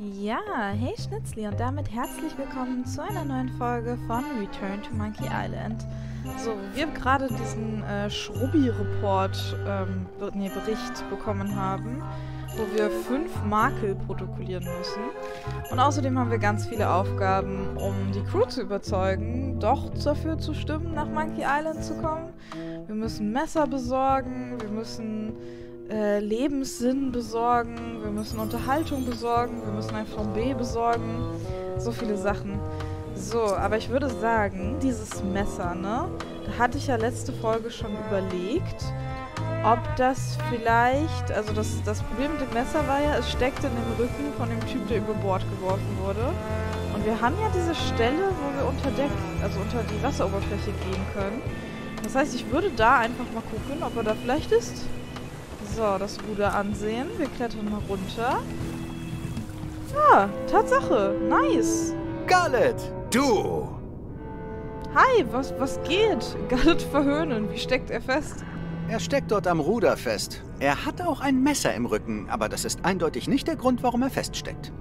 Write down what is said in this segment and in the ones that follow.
Ja, hey Schnitzli und damit herzlich willkommen zu einer neuen Folge von Return to Monkey Island. So, wir gerade diesen äh, Schrubbi-Report, ähm, nee, Bericht bekommen haben, wo wir fünf Makel protokollieren müssen. Und außerdem haben wir ganz viele Aufgaben, um die Crew zu überzeugen, doch dafür zu stimmen, nach Monkey Island zu kommen. Wir müssen Messer besorgen, wir müssen äh, Lebenssinn besorgen, wir müssen Unterhaltung besorgen, wir müssen ein VB besorgen. So viele Sachen. So, aber ich würde sagen, dieses Messer, ne? Da hatte ich ja letzte Folge schon überlegt, ob das vielleicht, also das, das Problem mit dem Messer war ja, es steckte in dem Rücken von dem Typ, der über Bord geworfen wurde. Und wir haben ja diese Stelle, wo wir unter Deck, also unter die Wasseroberfläche gehen können. Das heißt, ich würde da einfach mal gucken, ob er da vielleicht ist. So, das Ruder ansehen. Wir klettern mal runter. Ja, Tatsache. Nice. Garlet, du! Hi, was, was geht? Gallet verhöhnen. Wie steckt er fest? Er steckt dort am Ruder fest. Er hat auch ein Messer im Rücken, aber das ist eindeutig nicht der Grund, warum er feststeckt.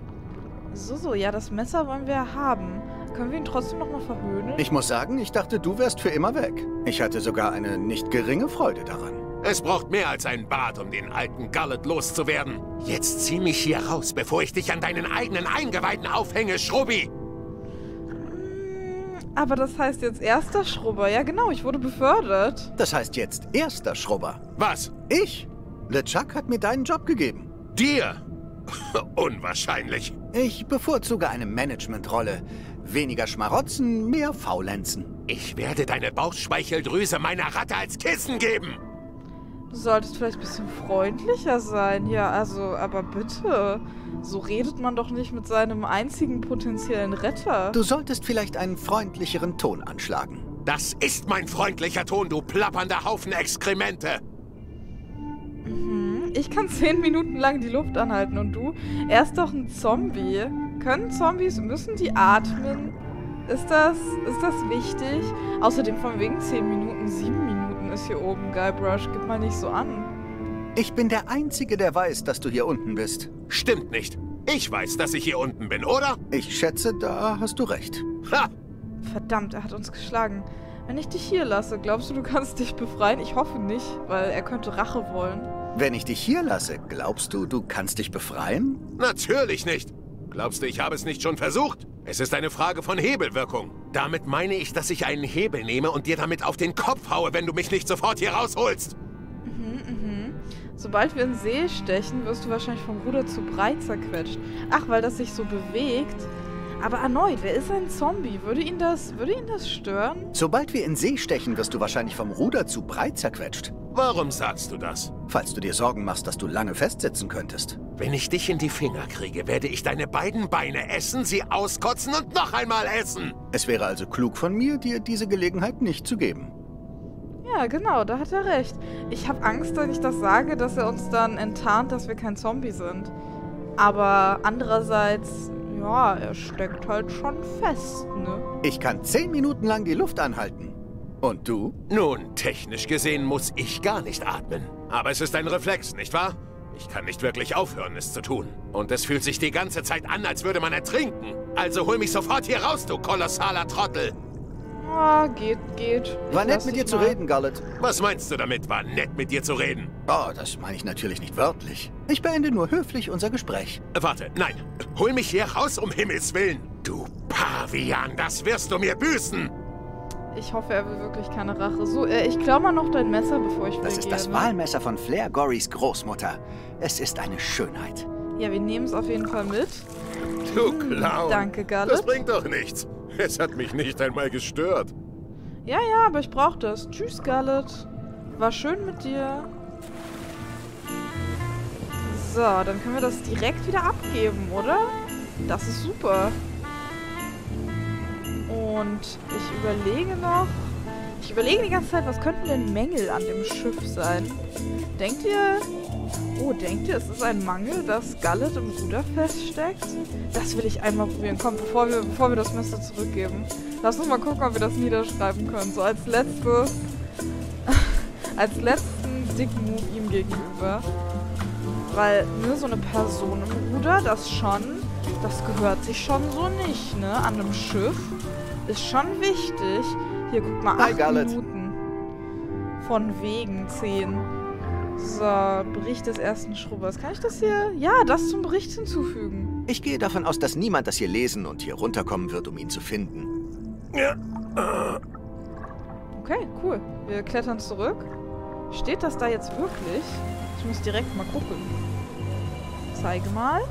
So, so, ja, das Messer wollen wir haben. Können wir ihn trotzdem nochmal verhöhnen? Ich muss sagen, ich dachte, du wärst für immer weg. Ich hatte sogar eine nicht geringe Freude daran. Es braucht mehr als ein Bad, um den alten Gullet loszuwerden. Jetzt zieh mich hier raus, bevor ich dich an deinen eigenen Eingeweiden aufhänge, Schrubbi! Aber das heißt jetzt erster Schrubber. Ja, genau, ich wurde befördert. Das heißt jetzt erster Schrubber. Was? Ich? LeChuck hat mir deinen Job gegeben. Dir? Unwahrscheinlich. Ich bevorzuge eine Managementrolle. Weniger Schmarotzen, mehr Faulenzen. Ich werde deine Bauchspeicheldrüse meiner Ratte als Kissen geben. Du solltest vielleicht ein bisschen freundlicher sein. Ja, also, aber bitte. So redet man doch nicht mit seinem einzigen potenziellen Retter. Du solltest vielleicht einen freundlicheren Ton anschlagen. Das ist mein freundlicher Ton, du plappernder Haufen Exkremente. Mhm. Ich kann zehn Minuten lang die Luft anhalten und du? Er ist doch ein Zombie. Können Zombies, müssen die atmen? Ist das, ist das wichtig? Außerdem von wegen zehn Minuten, sieben Minuten ist hier oben, Guybrush. Gib mal nicht so an. Ich bin der Einzige, der weiß, dass du hier unten bist. Stimmt nicht. Ich weiß, dass ich hier unten bin, oder? Ich schätze, da hast du recht. Ha! Verdammt, er hat uns geschlagen. Wenn ich dich hier lasse, glaubst du, du kannst dich befreien? Ich hoffe nicht, weil er könnte Rache wollen. Wenn ich dich hier lasse, glaubst du, du kannst dich befreien? Natürlich nicht. Glaubst du, ich habe es nicht schon versucht? Es ist eine Frage von Hebelwirkung. Damit meine ich, dass ich einen Hebel nehme und dir damit auf den Kopf haue, wenn du mich nicht sofort hier rausholst. Mhm, mhm. Sobald wir in See stechen, wirst du wahrscheinlich vom Ruder zu breit zerquetscht. Ach, weil das sich so bewegt. Aber erneut, wer ist ein Zombie? Würde ihn das, würde ihn das stören? Sobald wir in See stechen, wirst du wahrscheinlich vom Ruder zu breit zerquetscht. Warum sagst du das? Falls du dir Sorgen machst, dass du lange festsitzen könntest. Wenn ich dich in die Finger kriege, werde ich deine beiden Beine essen, sie auskotzen und noch einmal essen. Es wäre also klug von mir, dir diese Gelegenheit nicht zu geben. Ja, genau, da hat er recht. Ich habe Angst, wenn ich das sage, dass er uns dann enttarnt, dass wir kein Zombie sind. Aber andererseits, ja, er steckt halt schon fest, ne? Ich kann zehn Minuten lang die Luft anhalten. Und du? Nun, technisch gesehen muss ich gar nicht atmen. Aber es ist ein Reflex, nicht wahr? Ich kann nicht wirklich aufhören, es zu tun. Und es fühlt sich die ganze Zeit an, als würde man ertrinken. Also hol mich sofort hier raus, du kolossaler Trottel. Oh, geht, geht. Ich War nett mit dir zu mal. reden, Garlet. Was meinst du damit, war nett mit dir zu reden? Oh, das meine ich natürlich nicht wörtlich. Ich beende nur höflich unser Gespräch. Warte, nein. Hol mich hier raus, um Himmels Willen. Du Pavian, das wirst du mir büßen. Ich hoffe, er will wirklich keine Rache. So, äh, ich klau mal noch dein Messer, bevor ich Das weggehe, ist das ne? Wahlmesser von Flair Gorys Großmutter. Es ist eine Schönheit. Ja, wir nehmen es auf jeden Fall mit. Du Clown. Danke, Garlet. Das bringt doch nichts. Es hat mich nicht einmal gestört. Ja, ja, aber ich brauche das. Tschüss, Scarlett. War schön mit dir. So, dann können wir das direkt wieder abgeben, oder? Das ist super. Und ich überlege noch... Ich überlege die ganze Zeit, was könnten denn Mängel an dem Schiff sein? Denkt ihr... Oh, denkt ihr, es ist ein Mangel, dass Scarlett im Ruder feststeckt? Das will ich einmal probieren. Komm, bevor wir, bevor wir das Messer zurückgeben. Lass uns mal gucken, ob wir das niederschreiben können. So als letzte... als letzten Dick-Move ihm gegenüber. Weil, ne, so eine Person im Ruder, das schon, das gehört sich schon so nicht, ne? An einem Schiff. Ist schon wichtig. Hier, guck mal, Hi, acht Garlet. Minuten. Von wegen zehn. So, Bericht des ersten Schrubbers. Kann ich das hier? Ja, das zum Bericht hinzufügen. Ich gehe davon aus, dass niemand das hier lesen und hier runterkommen wird, um ihn zu finden. Okay, cool. Wir klettern zurück. Steht das da jetzt wirklich? Ich muss direkt mal gucken. Zeige mal.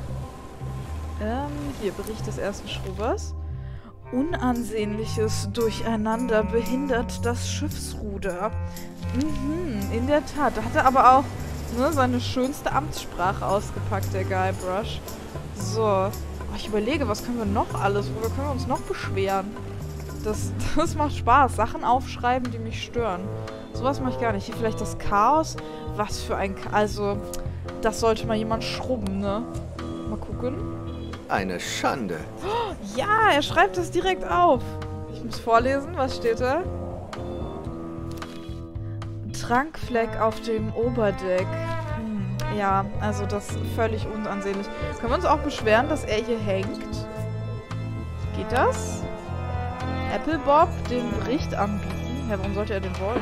Ähm, hier, Bericht des ersten Schrubbers. Unansehnliches Durcheinander behindert das Schiffsruder. Mhm, in der Tat. Da hat er aber auch ne, seine schönste Amtssprache ausgepackt, der Guybrush. So. Oh, ich überlege, was können wir noch alles? Worüber können wir uns noch beschweren? Das, das macht Spaß. Sachen aufschreiben, die mich stören. Sowas mache ich gar nicht. Hier vielleicht das Chaos. Was für ein... Cha also, das sollte mal jemand schrubben, ne? Mal gucken. Eine Schande. Ja, er schreibt das direkt auf. Ich muss vorlesen. Was steht da? Trankfleck auf dem Oberdeck. Hm, ja, also das ist völlig unansehnlich. Können wir uns auch beschweren, dass er hier hängt? Geht das? Apple Bob den Bericht anbieten? Ja, warum sollte er den wollen?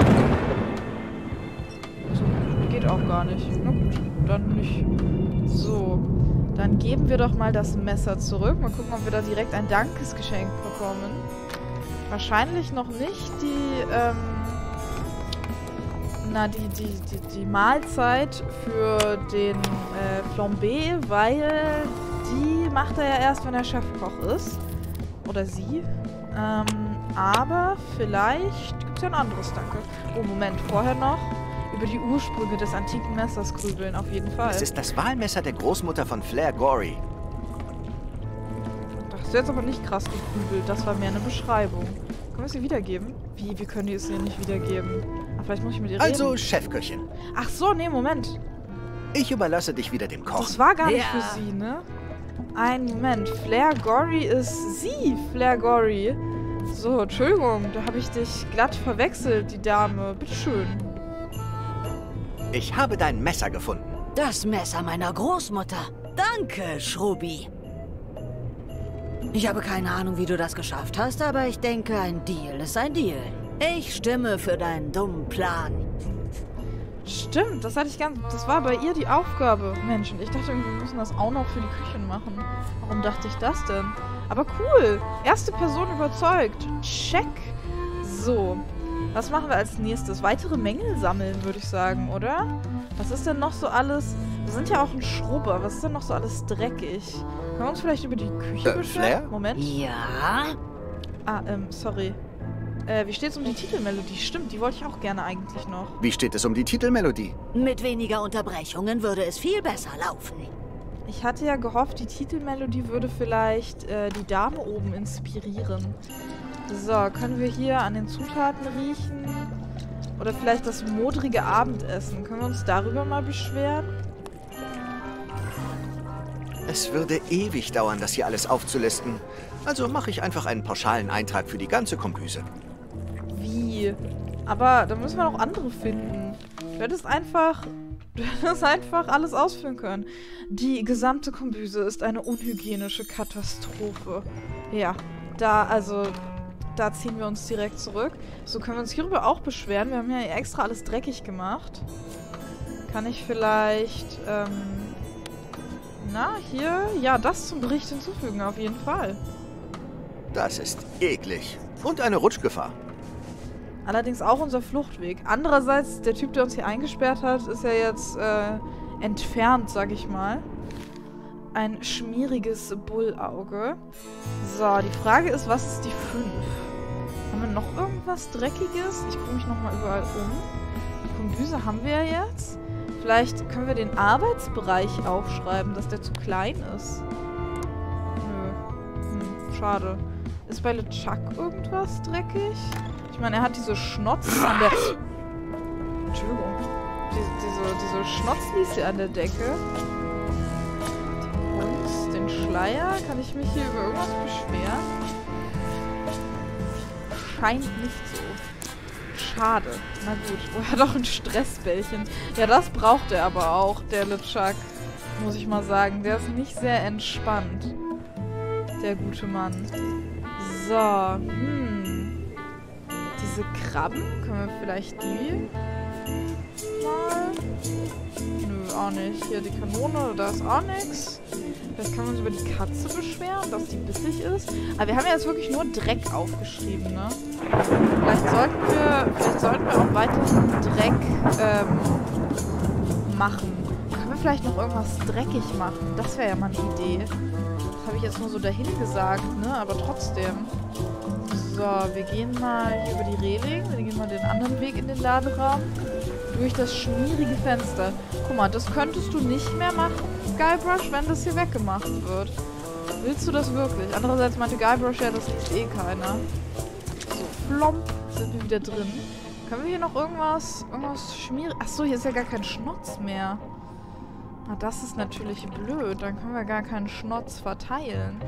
So, geht auch gar nicht. Na gut, dann nicht. So, dann geben wir doch mal das Messer zurück. Mal gucken, ob wir da direkt ein Dankesgeschenk bekommen. Wahrscheinlich noch nicht die, ähm, na, die, die, die, die Mahlzeit für den äh, Flambé, weil die macht er ja erst, wenn er Chefkoch ist. Oder sie. Ähm, aber vielleicht gibt es ja ein anderes Danke. Oh, Moment, vorher noch über die Ursprünge des antiken Messers grübeln, auf jeden Fall. Es ist das Wahlmesser der Großmutter von Flair Gory. Das ist jetzt aber nicht krass gegrübelt, das war mehr eine Beschreibung. Können wir es ihr wiedergeben? Wie, wir können es ihr nicht wiedergeben. Aber vielleicht muss ich mit ihr Also, reden. Chefköchin, Ach so, nee, Moment. ich überlasse dich wieder dem Koch. Das war gar nicht Ja. für sie, ne? Ein Moment. Flair Gory ist sie, Flair Gory. So, Entschuldigung, da habe ich dich glatt verwechselt, die Dame. Bitteschön. Ich habe dein Messer gefunden. Das Messer meiner Großmutter. Danke, Schrubbi. Ich habe keine Ahnung, wie du das geschafft hast, aber ich denke, ein Deal ist ein Deal. Ich stimme für deinen dummen Plan. Stimmt, das hatte ich ganz. Das war bei ihr die Aufgabe. Mensch, und ich dachte irgendwie, wir müssen das auch noch für die Küche machen. Warum dachte ich das denn? Aber cool. Erste Person überzeugt. Check. So. Was machen wir als nächstes? Weitere Mängel sammeln, würde ich sagen, oder? Was ist denn noch so alles? Wir sind ja auch ein Schrubber. Was ist denn noch so alles dreckig? Können wir uns vielleicht über die Küche Äh, beschweren? Flair? Moment. Ja? Ah, ähm, sorry. Äh, wie steht's um die Titelmelodie? Stimmt, die wollte ich auch gerne eigentlich noch. Wie steht es um die Titelmelodie? Mit weniger Unterbrechungen würde es viel besser laufen. Ich hatte ja gehofft, die Titelmelodie würde vielleicht äh, die Dame oben inspirieren. So, können wir hier an den Zutaten riechen? Oder vielleicht das modrige Abendessen. Können wir uns darüber mal beschweren? Es würde ewig dauern, das hier alles aufzulisten. Also mache ich einfach einen pauschalen Eintrag für die ganze Kombüse. Wie? Aber da müssen wir noch andere finden. Du hättest einfach, du hättest einfach alles ausfüllen können. Die gesamte Kombüse ist eine unhygienische Katastrophe. Ja, da, also, da ziehen wir uns direkt zurück. So können wir uns hierüber auch beschweren. Wir haben ja extra alles dreckig gemacht. Kann ich vielleicht, ähm, na, hier, ja, das zum Bericht hinzufügen, auf jeden Fall. Das ist eklig. Und eine Rutschgefahr. Allerdings auch unser Fluchtweg. Andererseits, der Typ, der uns hier eingesperrt hat, ist ja jetzt äh, entfernt, sag ich mal. Ein schmieriges Bullauge. So, die Frage ist, was ist die 5? Haben wir noch irgendwas Dreckiges? Ich gucke mich nochmal überall um. Die Kombüse haben wir ja jetzt. Vielleicht können wir den Arbeitsbereich aufschreiben, dass der zu klein ist. Nö. Hm, schade. Ist bei LeChuck irgendwas dreckig? Ich meine, er hat diese Schnotzen an der... Entschuldigung. Die, diese, diese Schnotzlis hier an der Decke. Den Schleier. Kann ich mich hier über irgendwas beschweren? Scheint nicht so. Schade. Na gut. Oh, hat auch ein Stressbällchen. Ja, das braucht er aber auch, der LeChuck. muss ich mal sagen. Der ist nicht sehr entspannt. Der gute Mann. So, hm. Diese Krabben, können wir vielleicht die mal? Auch nicht. Hier die Kanone, da ist auch nichts. Vielleicht können wir uns über die Katze beschweren, dass die bissig ist. Aber wir haben ja jetzt wirklich nur Dreck aufgeschrieben, ne? Vielleicht sollten wir, vielleicht sollten wir auch weiterhin Dreck ähm, machen. Können wir vielleicht noch irgendwas dreckig machen? Das wäre ja mal eine Idee. Das habe ich jetzt nur so dahin gesagt, ne? Aber trotzdem. So, wir gehen mal hier über die Reling. Wir gehen mal den anderen Weg in den Laderaum. Durch das schmierige Fenster. Guck mal, das könntest du nicht mehr machen, Guybrush, wenn das hier weggemacht wird. Willst du das wirklich? Andererseits meinte Guybrush ja, das liegt eh keiner. So, flomp, sind wir wieder drin. Können wir hier noch irgendwas, irgendwas schmieren? Achso, hier ist ja gar kein Schnotz mehr. Na, das ist natürlich blöd. Dann können wir gar keinen Schnotz verteilen.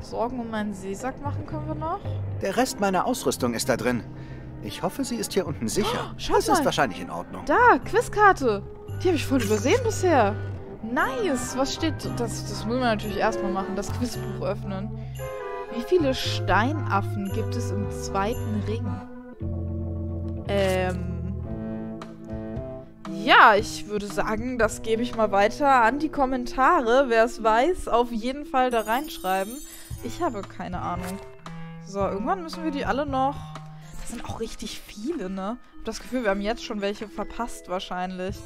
Sorgen um meinen Seesack machen können wir noch. Der Rest meiner Ausrüstung ist da drin. Ich hoffe, sie ist hier unten sicher. Oh, schau das mal. ist wahrscheinlich in Ordnung. Da, Quizkarte. Die habe ich voll übersehen bisher. Nice. Was steht? Das, das müssen wir natürlich erstmal machen. Das Quizbuch öffnen. Wie viele Steinaffen gibt es im zweiten Ring? Ähm. Ja, ich würde sagen, das gebe ich mal weiter an die Kommentare. Wer es weiß, auf jeden Fall da reinschreiben. Ich habe keine Ahnung. So, irgendwann müssen wir die alle noch das sind auch richtig viele, ne? Ich hab das Gefühl, wir haben jetzt schon welche verpasst wahrscheinlich.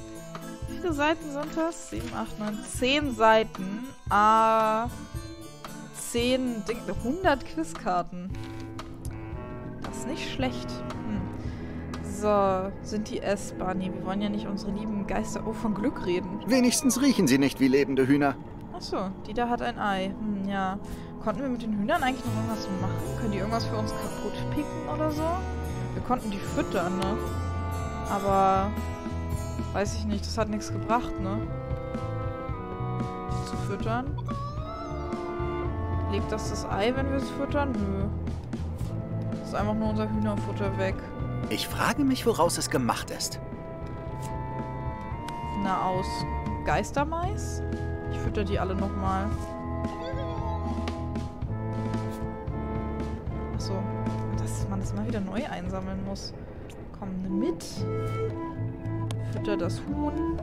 Wie viele Seiten sind das? 7, 8, 9, 10 Seiten. Ah, 10, Ding, 100 Quizkarten. Das ist nicht schlecht. Hm. So, sind die essbar? Nee, wir wollen ja nicht unsere lieben Geister oh, von Glück reden. Wenigstens riechen sie nicht wie lebende Hühner. Achso, die da hat ein Ei. Hm, ja. Konnten wir mit den Hühnern eigentlich noch irgendwas machen? Können die irgendwas für uns kaputt picken oder so? Wir konnten die füttern, ne? Aber... Weiß ich nicht, das hat nichts gebracht, ne? Die zu füttern. Legt das das Ei, wenn wir es füttern? Nö. Das ist einfach nur unser Hühnerfutter weg. Ich frage mich, woraus es gemacht ist. Na, aus Geistermais? Ich fütter die alle nochmal. Achso, das mal wieder neu einsammeln muss. Komm, nimm mit. Fütter das Huhn.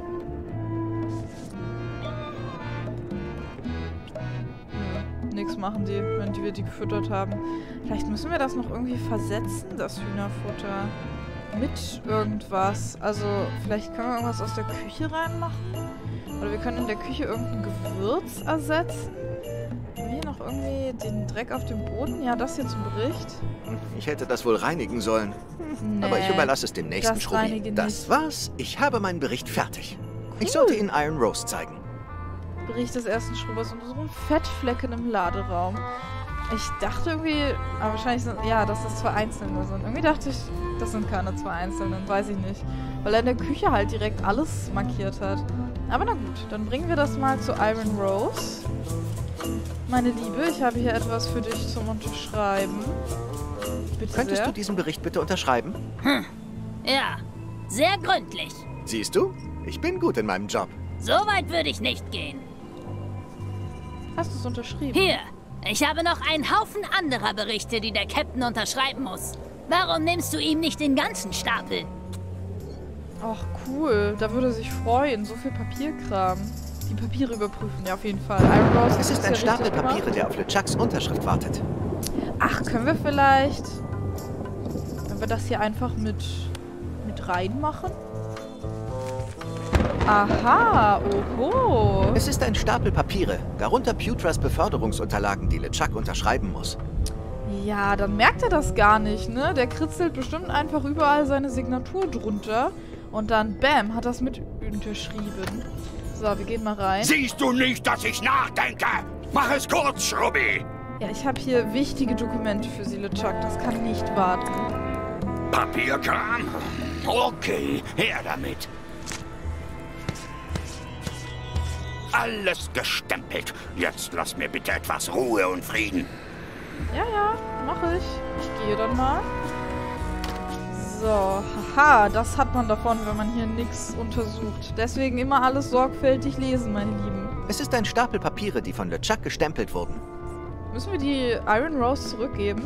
Nö, nix machen die, wenn wir die gefüttert haben. Vielleicht müssen wir das noch irgendwie versetzen, das Hühnerfutter. Mit irgendwas. Also, vielleicht können wir irgendwas aus der Küche reinmachen. Oder wir können in der Küche irgendein Gewürz ersetzen. Irgendwie den Dreck auf dem Boden? Ja, das hier zum Bericht. Ich hätte das wohl reinigen sollen. Nee, Aber ich überlasse es dem nächsten das Schrubbi. Das war's. Ich habe meinen Bericht fertig. Ich Cool. sollte Ihnen Iron Rose zeigen. Bericht des ersten Schrubbers untersuchen. Fettflecken im Laderaum. Ich dachte irgendwie, aber wahrscheinlich sind, ja, dass das zwei Einzelne sind. Irgendwie dachte ich, das sind keine zwei Einzelnen, weiß ich nicht. Weil er in der Küche halt direkt alles markiert hat. Aber na gut, dann bringen wir das mal zu Iron Rose. Meine Liebe, ich habe hier etwas für dich zum Unterschreiben. Bitte Könntest sehr. du diesen Bericht bitte unterschreiben? Ja, sehr gründlich. Siehst du? Ich bin gut in meinem Job. So weit würde ich nicht gehen. Hast du es unterschrieben? Hier, ich habe noch einen Haufen anderer Berichte, die der Captain unterschreiben muss. Warum nimmst du ihm nicht den ganzen Stapel? Ach, cool. Da würde er sich freuen. So viel Papierkram. Die Papiere überprüfen, ja, auf jeden Fall. Iron Rose, Es ist ein Stapel richtig gemacht. Papiere, der auf LeChucks Unterschrift wartet. Ach, können wir vielleicht... Wenn wir das hier einfach mit, mit reinmachen? Aha, oho. Es ist ein Stapel Papiere, darunter Putras Beförderungsunterlagen, die LeChuck unterschreiben muss. Ja, dann merkt er das gar nicht, ne? Der kritzelt bestimmt einfach überall seine Signatur drunter. Und dann, bam, hat das mit unterschrieben. So, wir gehen mal rein. Siehst du nicht, dass ich nachdenke? Mach es kurz, Schrubbi. Ja, ich habe hier wichtige Dokumente für Sie, LeChuck. Das kann nicht warten. Papierkram? Okay, her damit. Alles gestempelt. Jetzt lass mir bitte etwas Ruhe und Frieden. Ja, ja, mache ich. Ich gehe dann mal. So, haha, das hat man davon, wenn man hier nichts untersucht. Deswegen immer alles sorgfältig lesen, meine Lieben. Es ist ein Stapel Papiere, die von LeChuck gestempelt wurden. Müssen wir die Iron Rose zurückgeben?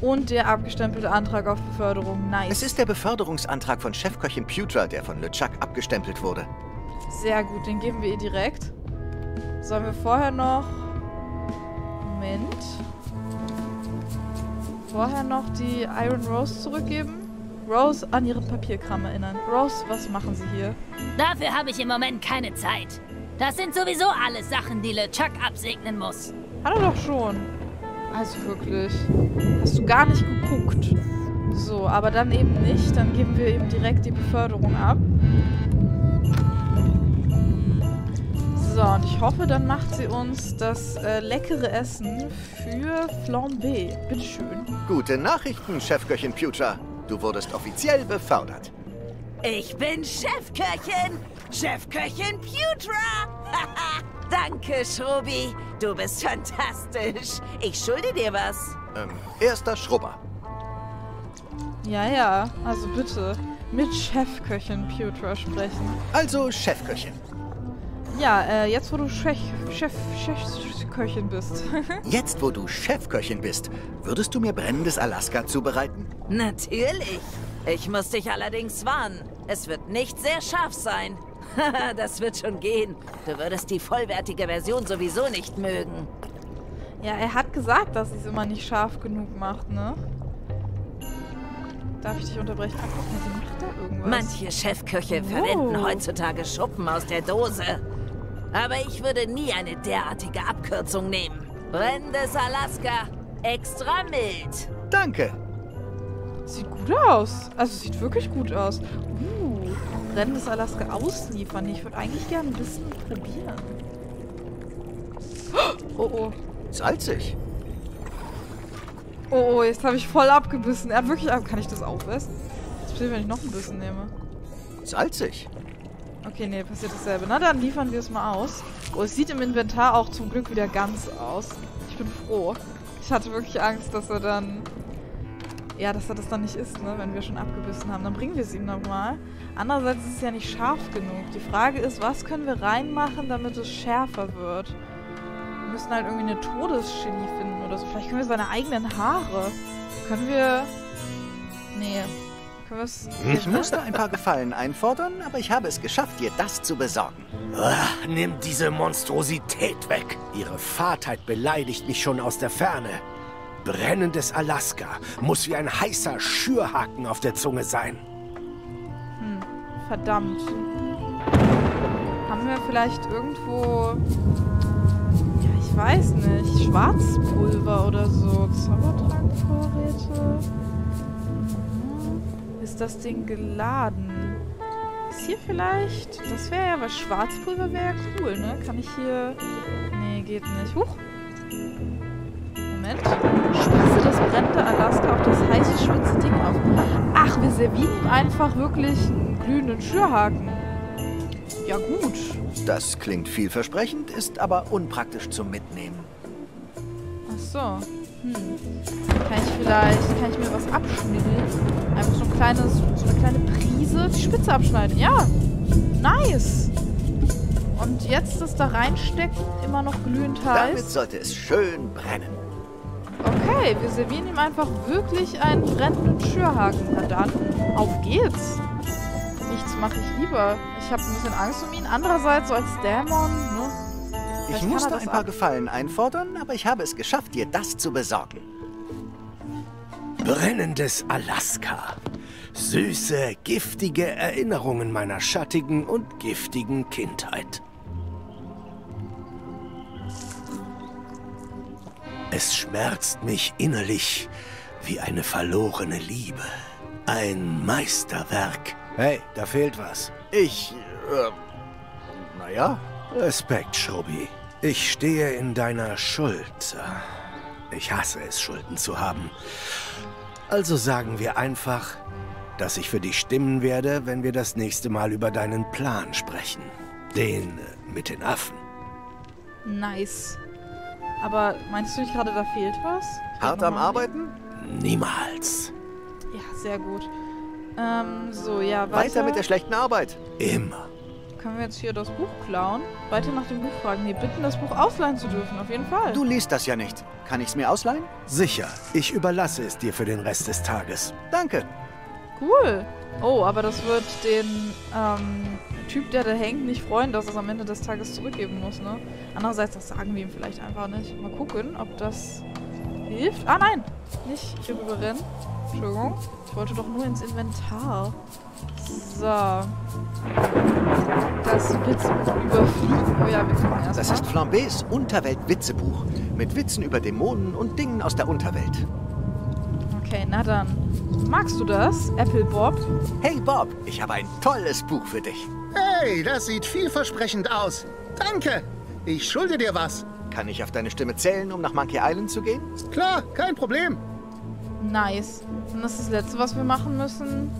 Und der abgestempelte Antrag auf Beförderung. Nice. Es ist der Beförderungsantrag von Chefköchin Putra, der von LeChuck abgestempelt wurde. Sehr gut, den geben wir ihr direkt. Sollen wir vorher noch... Moment. Vorher noch die Iron Rose zurückgeben? Rose an ihren Papierkram erinnern. Rose, was machen Sie hier? Dafür habe ich im Moment keine Zeit. Das sind sowieso alles Sachen, die LeChuck absegnen muss. Hat er doch schon. Also wirklich. Hast du gar nicht geguckt. So, aber dann eben nicht. Dann geben wir ihm direkt die Beförderung ab. So, und ich hoffe, dann macht sie uns das äh, leckere Essen für Flambé. Bitteschön. Gute Nachrichten, Chefköchin Putra. Du wurdest offiziell befördert. Ich bin Chefköchin. Chefköchin Putra. Danke, Schrobi. Du bist fantastisch. Ich schulde dir was. Ähm, erster Schrubber. Ja, ja. Also bitte mit Chefköchin Putra sprechen. Also Chefköchin. Ja, äh, jetzt wo du Chef, Chef, Chefköchin bist. Jetzt, wo du Chefköchin bist, würdest du mir brennendes Alaska zubereiten? Natürlich. Ich muss dich allerdings warnen. Es wird nicht sehr scharf sein. das wird schon gehen. Du würdest die vollwertige Version sowieso nicht mögen. ja, er hat gesagt, dass sie es immer nicht scharf genug macht, ne? Darf ich dich unterbrechen? Ach, guck mal, sie macht da irgendwas. Manche Chefköche Oh. verwenden heutzutage Schuppen aus der Dose. Aber ich würde nie eine derartige Abkürzung nehmen. Brennendes Alaska. Extra mild. Danke. Sieht gut aus. Also sieht wirklich gut aus. Uh, brennendes Alaska ausliefern. Ich würde eigentlich gerne ein bisschen probieren. Oh, oh. Salzig. Oh, oh, jetzt habe ich voll abgebissen. Er hat wirklich ab. Kann ich das aufessen? Was passiert, wenn ich noch ein bisschen nehme? Salzig. Okay, nee, passiert dasselbe. Na, dann liefern wir es mal aus. Oh, es sieht im Inventar auch zum Glück wieder ganz aus. Ich bin froh. Ich hatte wirklich Angst, dass er dann... Ja, dass er das dann nicht isst, ne? Wenn wir schon abgebissen haben. Dann bringen wir es ihm nochmal. Andererseits ist es ja nicht scharf genug. Die Frage ist, was können wir reinmachen, damit es schärfer wird? Wir müssen halt irgendwie eine Todeschili finden oder so. Vielleicht können wir seine eigenen Haare. Können wir... Nee. Es... Ich musste ein paar Gefallen einfordern, aber ich habe es geschafft, dir das zu besorgen. Ah, nimm diese Monstrosität weg. Ihre Fahrtheit beleidigt mich schon aus der Ferne. Brennendes Alaska muss wie ein heißer Schürhaken auf der Zunge sein. Verdammt. Haben wir vielleicht irgendwo... Ja, ich weiß nicht. Schwarzpulver oder so. Zaubertrankvorräte. Ist das Ding geladen? Ist hier vielleicht... Das wäre ja... Weil Schwarzpulver wäre ja cool, ne? Kann ich hier... Nee, geht nicht. Huch. Moment. Spritze das brennende Alaska auf das heiße, schwitze Ding auf. Ach, wir servieren ihm einfach wirklich einen glühenden Schürhaken. Ja gut. Das klingt vielversprechend, ist aber unpraktisch zum Mitnehmen. Ach so. Hm. Kann ich vielleicht, kann ich mir was abschnibbeln? Einfach so ein kleines, so eine kleine Prise die Spitze abschneiden. Ja. Nice. Und jetzt das da reinstecken, immer noch glühend Damit heiß. sollte es schön brennen. Okay, wir servieren ihm einfach wirklich einen brennenden Schürhaken. Na dann, auf geht's. Nichts mache ich lieber. Ich habe ein bisschen Angst um ihn. Andererseits, so als Dämon, ne? Ich musste ein paar ab- Gefallen einfordern, aber ich habe es geschafft, dir das zu besorgen. Brennendes Alaska. Süße, giftige Erinnerungen meiner schattigen und giftigen Kindheit. Es schmerzt mich innerlich wie eine verlorene Liebe. Ein Meisterwerk. Hey, da fehlt was. Ich, äh, naja, Respekt, Schrubbi. Ich stehe in deiner Schuld. Ich hasse es, Schulden zu haben. Also sagen wir einfach, dass ich für dich stimmen werde, wenn wir das nächste Mal über deinen Plan sprechen. Den äh, mit den Affen. Nice. Aber meinst du nicht gerade, da fehlt was? Ich hart am Arbeiten? Niemals. Ja, sehr gut. Ähm, so, ja, weiter. Weiter mit der schlechten Arbeit. Immer. Können wir jetzt hier das Buch klauen? Weiter nach dem Buch fragen. Nee, bitten, das Buch ausleihen zu dürfen, auf jeden Fall. Du liest das ja nicht. Kann ich's mir ausleihen? Sicher, ich überlasse es dir für den Rest des Tages. Danke. Cool. Oh, aber das wird den ähm, Typ, der da hängt, nicht freuen, dass er es am Ende des Tages zurückgeben muss, ne? Andererseits, das sagen wir ihm vielleicht einfach nicht. Mal gucken, ob das hilft. Ah, nein! Nicht hier rüberrennen. Entschuldigung. Ich wollte doch nur ins Inventar. So. Das Witzebuch überfliegen. Oh ja, wir gucken erst Das ist Flambés Unterwelt-Witzebuch. Mit Witzen über Dämonen und Dingen aus der Unterwelt. Okay, na dann. Magst du das, Apple Bob? Hey Bob, ich habe ein tolles Buch für dich. Hey, das sieht vielversprechend aus. Danke. Ich schulde dir was. Kann ich auf deine Stimme zählen, um nach Monkey Island zu gehen? Klar, kein Problem. Nice. Und das ist das Letzte, was wir machen müssen,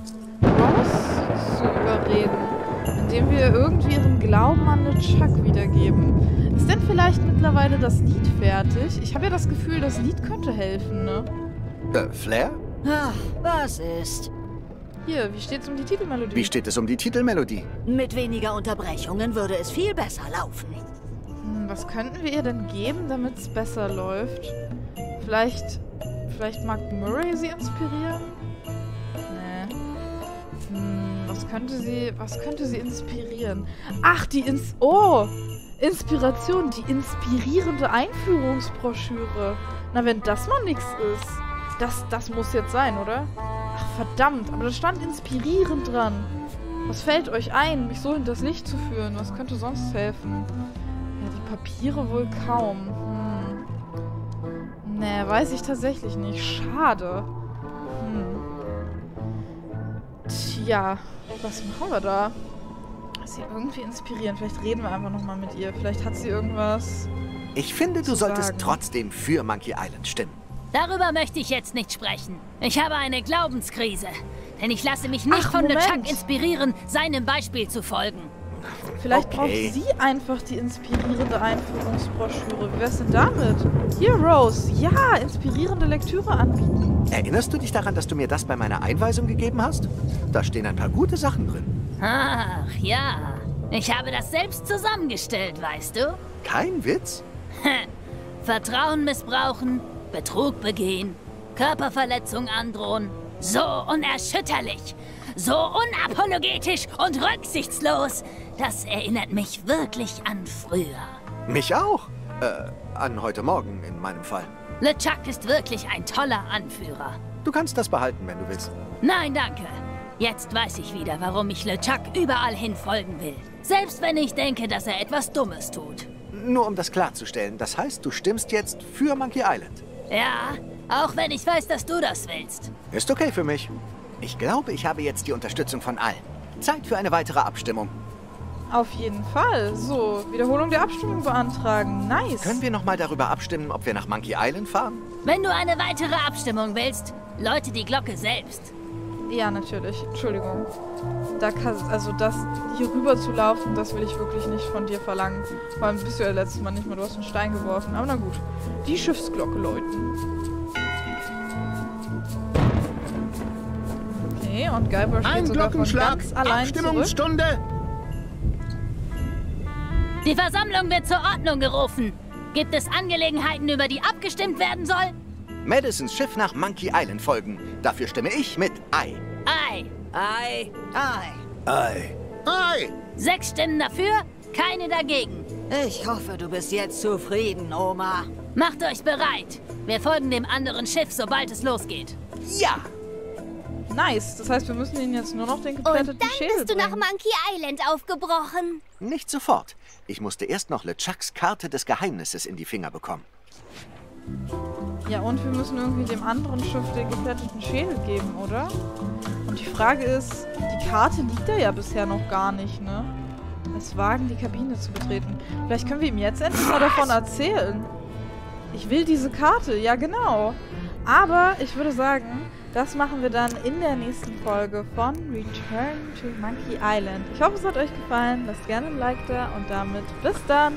Rose zu überreden. Indem wir irgendwie ihren Glauben an LeChuck wiedergeben. Ist denn vielleicht mittlerweile das Lied fertig? Ich habe ja das Gefühl, das Lied könnte helfen, ne? Äh, Flair? Ah, was ist? Hier, wie steht's um die Titelmelodie? Wie steht es um die Titelmelodie? Mit weniger Unterbrechungen würde es viel besser laufen. Hm, was könnten wir ihr denn geben, damit es besser läuft? Vielleicht, vielleicht mag Murray sie inspirieren? Nee. Hm, was könnte sie, was könnte sie inspirieren? Ach, die Ins... Oh! Inspiration, die inspirierende Einführungsbroschüre. Na, wenn das mal nichts ist. Das, das muss jetzt sein, oder? Ach, verdammt. Aber da stand inspirierend dran. Was fällt euch ein, mich so hinters Licht zu führen? Was könnte sonst helfen? Papiere wohl kaum. Hm. Nee, weiß ich tatsächlich nicht. Schade. Hm. Tja, was machen wir da? Sie irgendwie inspirieren. Vielleicht reden wir einfach nochmal mit ihr. Vielleicht hat sie irgendwas. Ich finde, du Zu solltest sagen. trotzdem für Monkey Island stimmen. Darüber möchte ich jetzt nicht sprechen. Ich habe eine Glaubenskrise. Denn ich lasse mich nicht Ach, von Moment. LeChuck inspirieren, seinem Beispiel zu folgen. Vielleicht Okay. braucht sie einfach die inspirierende Einführungsbroschüre. Wie wär's denn damit? Hier, Rose. Ja, inspirierende Lektüre anbieten. Erinnerst du dich daran, dass du mir das bei meiner Einweisung gegeben hast? Da stehen ein paar gute Sachen drin. Ach, ja. Ich habe das selbst zusammengestellt, weißt du? Kein Witz? Vertrauen missbrauchen, Betrug begehen, Körperverletzung androhen. So unerschütterlich, so unapologetisch und rücksichtslos. Das erinnert mich wirklich an früher. Mich auch. Äh, an heute Morgen in meinem Fall. LeChuck ist wirklich ein toller Anführer. Du kannst das behalten, wenn du willst. Nein, danke. Jetzt weiß ich wieder, warum ich LeChuck überall hin folgen will. Selbst wenn ich denke, dass er etwas Dummes tut. Nur um das klarzustellen, das heißt, du stimmst jetzt für Monkey Island. Ja, auch wenn ich weiß, dass du das willst. Ist okay für mich. Ich glaube, ich habe jetzt die Unterstützung von allen. Zeit für eine weitere Abstimmung. Auf jeden Fall. So, Wiederholung der Abstimmung beantragen. Nice. Können wir nochmal darüber abstimmen, ob wir nach Monkey Island fahren? Wenn du eine weitere Abstimmung willst, läute die Glocke selbst. Ja, natürlich. Entschuldigung. Da kann, also das hier rüber zu laufen, das will ich wirklich nicht von dir verlangen. Vor allem bist du ja letztes Mal nicht mehr, du hast einen Stein geworfen. Aber na gut. Die Schiffsglocke läuten. Okay, und Guybrush geht Ein sogar von Glockenschlag. ganz allein zurück. Abstimmungsstunde. Die Versammlung wird zur Ordnung gerufen. Gibt es Angelegenheiten, über die abgestimmt werden soll? Madisons Schiff nach Monkey Island folgen. Dafür stimme ich mit Ei. Ei. Ei, ei. Ei. Hi. Sechs Stimmen dafür, keine dagegen. Ich hoffe, du bist jetzt zufrieden, Oma. Macht euch bereit. Wir folgen dem anderen Schiff, sobald es losgeht. Ja! Nice. Das heißt, wir müssen ihnen jetzt nur noch den Und geplätteten dann Schädel bist du nach. Monkey Island aufgebrochen. Nicht sofort. Ich musste erst noch LeChucks Karte des Geheimnisses in die Finger bekommen. Ja, und wir müssen irgendwie dem anderen Schiff den geplätteten Schädel geben, oder? Und die Frage ist, die Karte liegt da ja bisher noch gar nicht, ne? Es wagen, die Kabine zu betreten. Vielleicht können wir ihm jetzt endlich mal davon erzählen. Ich will diese Karte, ja genau. Aber ich würde sagen, das machen wir dann in der nächsten Folge von Return to Monkey Island. Ich hoffe, es hat euch gefallen. Lasst gerne ein Like da und damit bis dann.